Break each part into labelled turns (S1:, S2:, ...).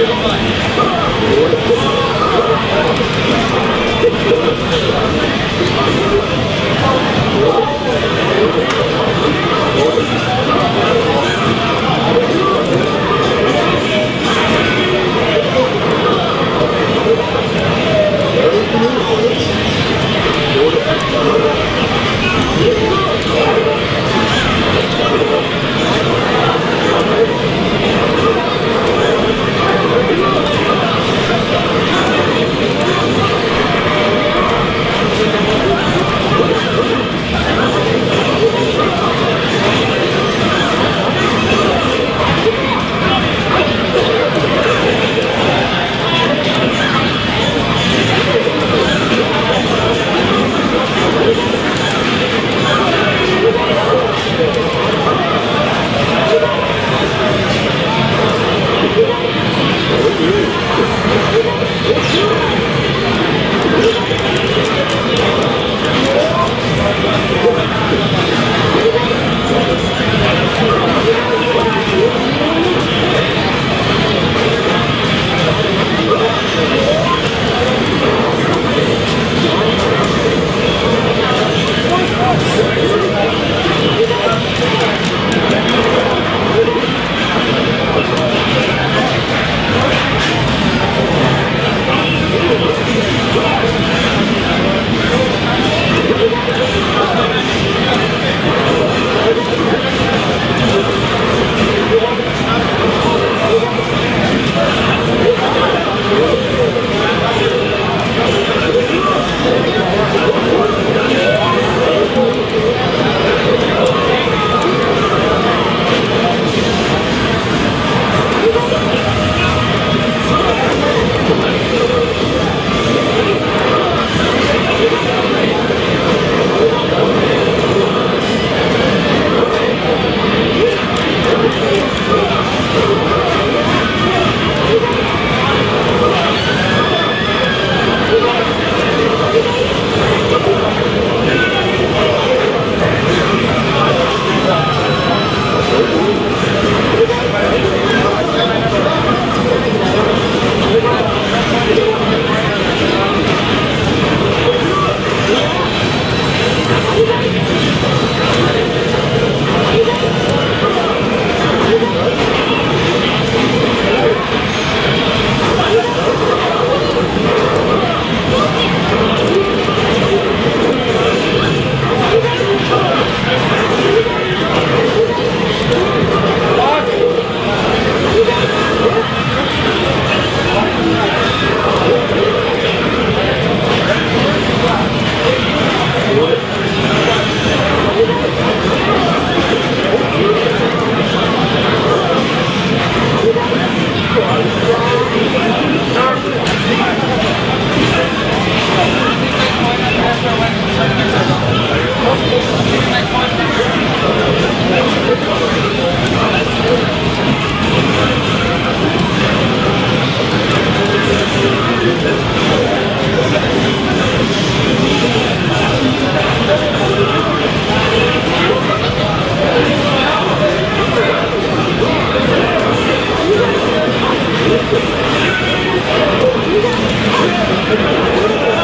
S1: Oh, my God. Thank you.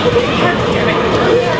S1: Thank you.